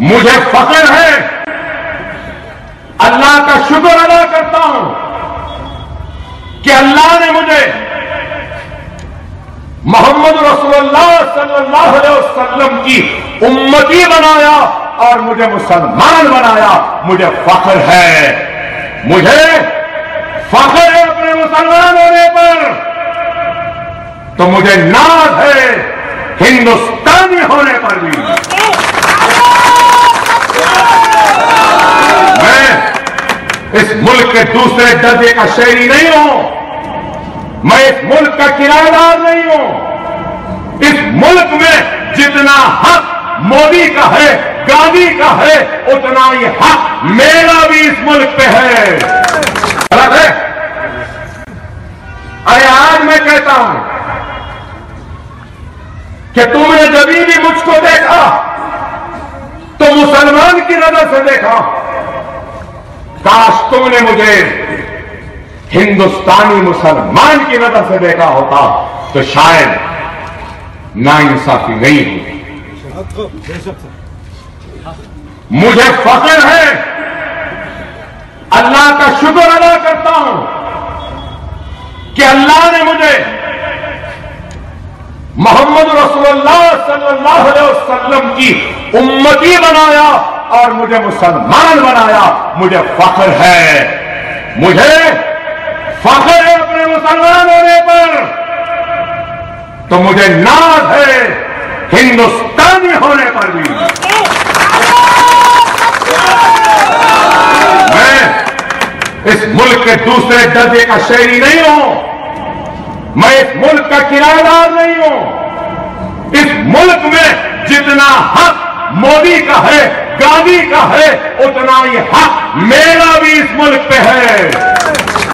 مجھے فخر ہے۔ اللہ کا شکر ادا کرتا ہوں کہ اللہ نے مجھے محمد رسول اللہ صلی اللہ علیہ وسلم کی امتی بنایا اور مجھے مسلمان بنایا۔ مجھے فخر ہے۔ مجھے فخر ہے اپنے مسلمان ہونے پر۔ تو مجھے ناز ہے ہندوستانی ہونے پر بھی۔ اس ملک کے دوسرے درجے کا شہری نہیں ہوں۔ میں اس ملک کا کرایہ دار نہیں ہوں۔ اس ملک میں جتنا حق مودی کا ہے، گاندھی کا ہے، اتنا ہی حق میرا بھی اس ملک پہ ہے۔ غلط ہے۔ ارے آج میں کہتا ہوں کہ تم نے جبھی بھی مجھ کو دیکھا، تو مسلمان کی نظر سے دیکھا۔ کاش تم نے مجھے ہندوستانی مسلمان کی نظر سے دیکھا ہوتا تو شاید نا انصافی نہیں ہوتی۔ مجھے فخر ہے۔ اللہ کا شکر ادا کرتا ہوں کہ اللہ نے مجھے محمد رسول اللہ صلی اللہ علیہ وسلم کی امتی بنایا اور مجھے مسلمان بنایا۔ مجھے فخر ہے۔ مجھے فخر ہے اپنے مسلمان ہونے پر۔ تو مجھے ناز ہے ہندوستانی ہونے پر بھی۔ میں اس ملک کے دوسرے درجے کا شہری نہیں ہوں۔ میں اس ملک کا کرایہ دار نہیں ہوں۔ اس ملک میں جتنا حق مودی کا ہے، گاندھی کا ہے، اتنا ہی حق میرا بھی اس ملک پہ ہے۔